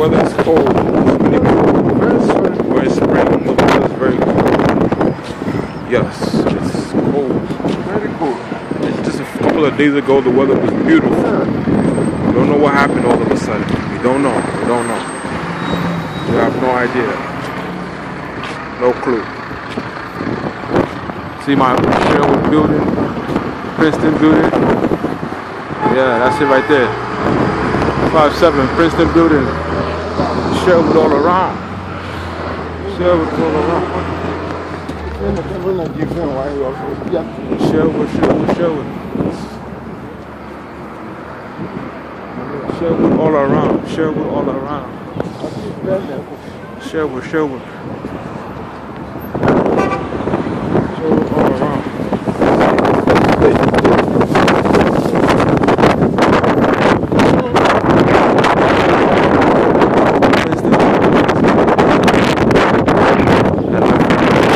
weather is cold. Where it's spring, the weather is very cold. Yes, it's cold. Very cool. It's just a couple of days ago, the weather was beautiful. We don't know what happened all of a sudden. We don't know. We don't know. We have no idea. No clue. See my Sherwood building, Princeton building. Yeah, that's it right there. 5-7 Princeton building. Sherwood all around. Sherwood all around. Sherwood, Sherwood, Sherwood. Sherwood all around. Sherwood all around. Sherwood, Sherwood. Sherwood all around. Princeton. That left right-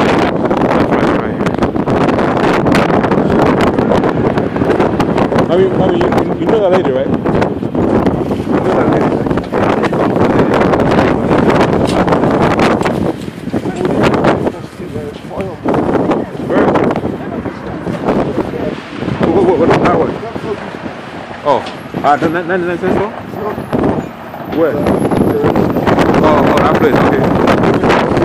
left right right here. I mean, I mean, you, you know that lady, right? That? Oh, ah, uh, 99 cents for? Where? Oh, oh, that place, okay.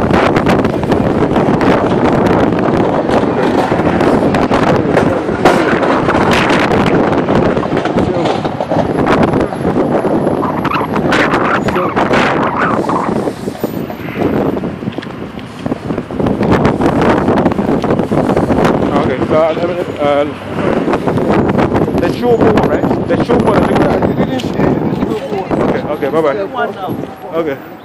Uh, uh, the short one, right? The short one, I think. You didn't see it. Okay, okay, bye bye. Okay.